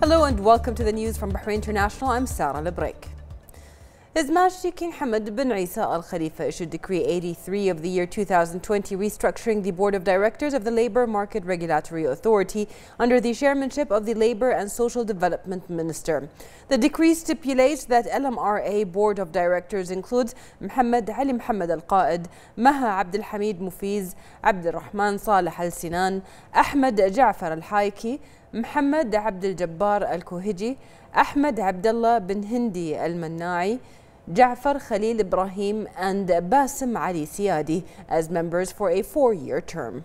Hello and welcome to the news from Bahrain International. I'm Sarah Lebreik. His Majesty King Hamad bin Isa Al Khalifa issued Decree 83 of the year 2020 restructuring the Board of Directors of the Labour Market Regulatory Authority under the chairmanship of the Labour and Social Development Minister. The decree stipulates that LMRA Board of Directors includes Muhammad Ali Muhammad Al Qaid, Maha Abdul Hamid Mufiz, Abdul Rahman Saleh Al Sinan, Ahmed Ja'far Al Haiki, محمد عبد الجبار الكوهجي أحمد عبد الله بن هندي المناعي جعفر خليل إبراهيم and باسم علي سيادي as members for a four-year term.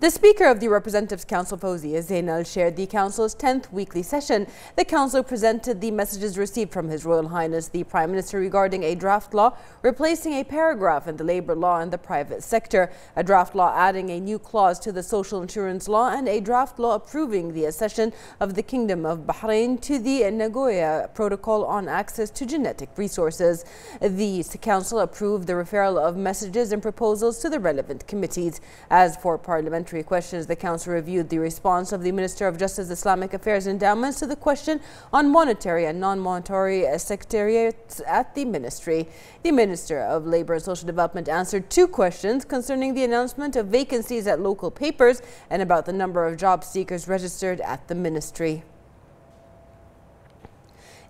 The Speaker of the Representatives Council, Fawzia Zainal, shared the Council's 10th weekly session. The Council presented the messages received from His Royal Highness the Prime Minister regarding a draft law replacing a paragraph in the labour law in the private sector, a draft law adding a new clause to the social insurance law, and a draft law approving the accession of the Kingdom of Bahrain to the Nagoya Protocol on Access to Genetic Resources. The Council approved the referral of messages and proposals to the relevant committees. As for parliamentary parliamentary questions, the Council reviewed the response of the Minister of Justice, Islamic Affairs Endowments to the question on monetary and non-monetary secretariats at the Ministry. The Minister of Labour and Social Development answered two questions concerning the announcement of vacancies at local papers and about the number of job seekers registered at the Ministry.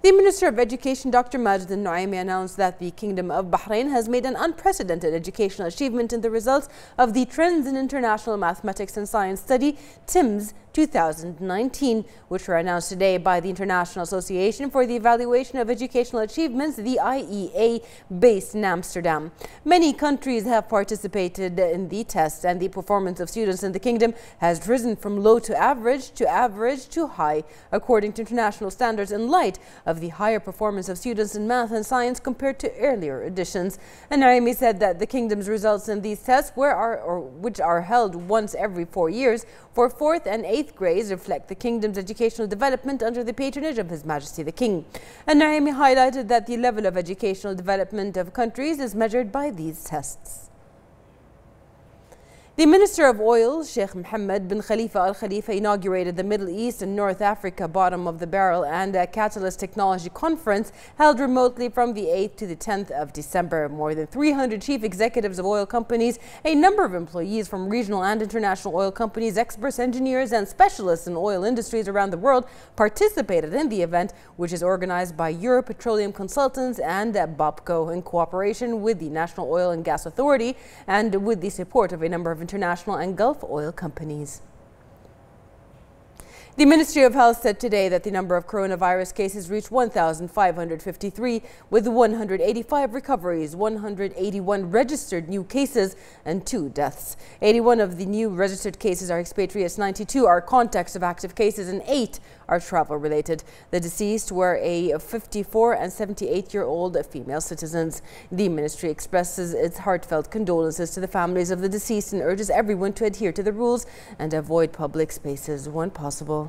The Minister of Education, Dr. Majid al-Nuaimi, announced that the Kingdom of Bahrain has made an unprecedented educational achievement in the results of the Trends in International Mathematics and Science Study, TIMSS 2019, which were announced today by the International Association for the Evaluation of Educational Achievements, the IEA, based in Amsterdam. Many countries have participated in the test and the performance of students in the kingdom has risen from low to average to average to high, according to international standards in light of the higher performance of students in math and science compared to earlier editions. al-Nuaimi said that the kingdom's results in these tests, were or which are held once every four years for fourth and eighth eighth grades reflect the kingdom's educational development under the patronage of His Majesty the King. al-Nuaimi highlighted that the level of educational development of countries is measured by these tests. The Minister of Oil, Sheikh Mohammed bin Khalifa Al Khalifa, inaugurated the Middle East and North Africa Bottom of the Barrel and Catalyst Technology Conference held remotely from the 8th to the 10th of December. More than 300 chief executives of oil companies, a number of employees from regional and international oil companies, experts, engineers, and specialists in oil industries around the world participated in the event, which is organized by Euro Petroleum Consultants and BAPCO in cooperation with the National Oil and Gas Authority and with the support of a number of international and Gulf oil companies. The Ministry of Health said today that the number of coronavirus cases reached 1,553 with 185 recoveries, 181 registered new cases and two deaths. 81 of the new registered cases are expatriates, 92 are contacts of active cases and 8 are travel related. The deceased were a 54 and 78 year old female citizens. The ministry expresses its heartfelt condolences to the families of the deceased and urges everyone to adhere to the rules and avoid public spaces when possible.